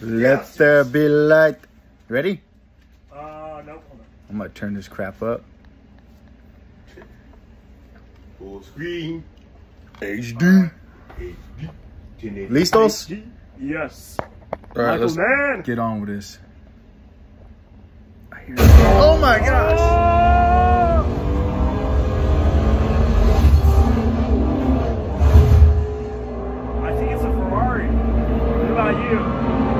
Let there be light. Ready? Uh, nope. Hold on. I'm gonna turn this crap up. Full screen. HD. HD. 1080. Listos? Yes. All right, Michael let's Mann. get on with this. I hear Oh my gosh! I think it's a Ferrari. What about you?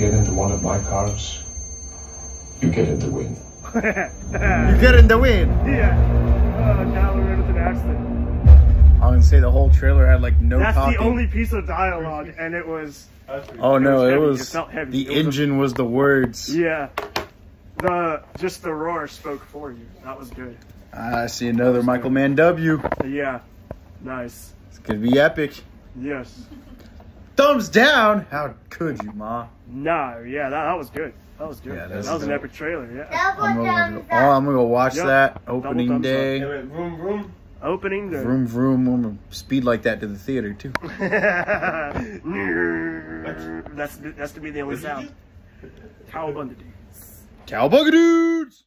get into one of my cars, you get in the win. You get in the win. Yeah. Uh, now we're into an accident. I would say the whole trailer had like no That's talking. the only piece of dialogue, and it was Oh no, It it was was. It felt heavy. the It was a- engine was the words. yeah. The just the roar spoke for you. That was good. I see another Michael Mann W. Yeah. Nice. It's gonna be epic. Yes. Thumbs down. How could you, ma? Nah. Yeah. That, that was good. That was good. Yeah, that that's was an epic trailer. Yeah. I'm gonna, oh, I'm gonna go watch Yep. that opening day. It went vroom vroom. Opening the. Vroom vroom. I'm speed like that to the theater too. that's that's to be the only sound. Cowabunga dudes. Cowbugga dudes.